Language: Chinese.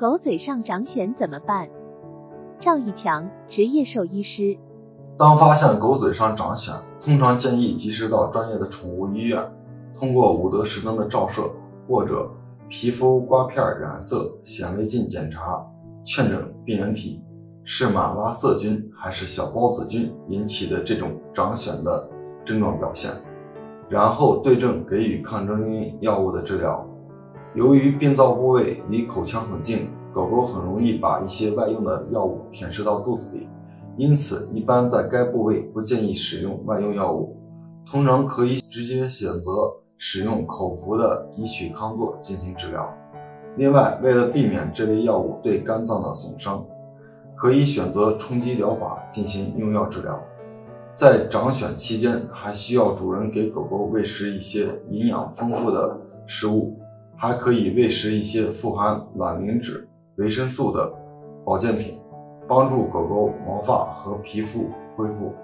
狗嘴上长癣怎么办？赵一强，职业兽医师。当发现狗嘴上长癣，通常建议及时到专业的宠物医院，通过五德石灯的照射或者皮肤刮片染色显微镜检查，确诊病原体是马拉色菌还是小孢子菌引起的这种长癣的症状表现，然后对症给予抗真菌药物的治疗。由于病灶部位离口腔很近，狗狗很容易把一些外用的药物舔食到肚子里，因此一般在该部位不建议使用外用药物，通常可以直接选择使用口服的乙曲康唑进行治疗。另外，为了避免这类药物对肝脏的损伤，可以选择冲击疗法进行用药治疗。在长癣期间，还需要主人给狗狗喂食一些营养丰富的食物。还可以喂食一些富含卵磷脂、维生素的保健品，帮助狗狗毛发和皮肤恢复。